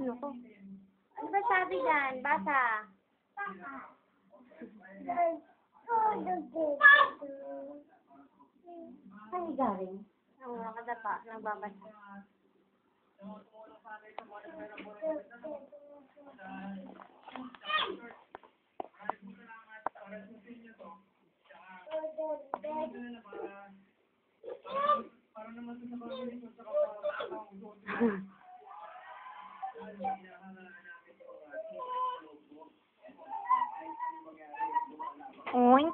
Ano ko? Ano ba sabi dyan? Basa. Saan galing? Ang nakadapa, nagbabasa. Oink.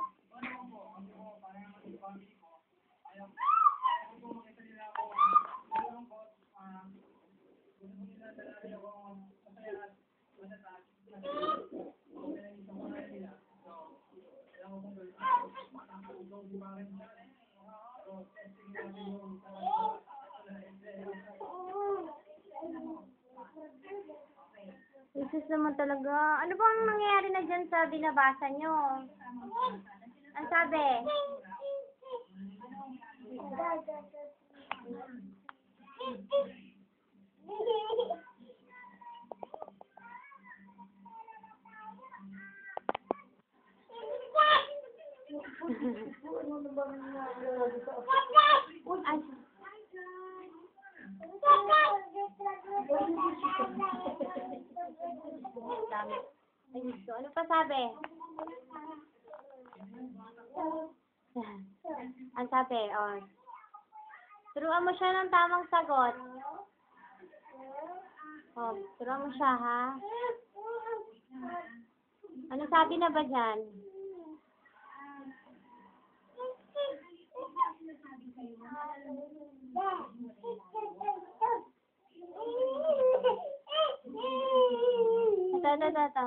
Isus naman talaga. Ano bang nangyayari na dyan sa binabasa nyo? Ang sabi? Ay. Dami. Ay, gusto. Ano pa sabi? Ang sabi, oh. Turuan mo siya ng tamang sagot. Oh, turuan mo siya, ha? Ano sabi na ba dyan? ito, ito, ito.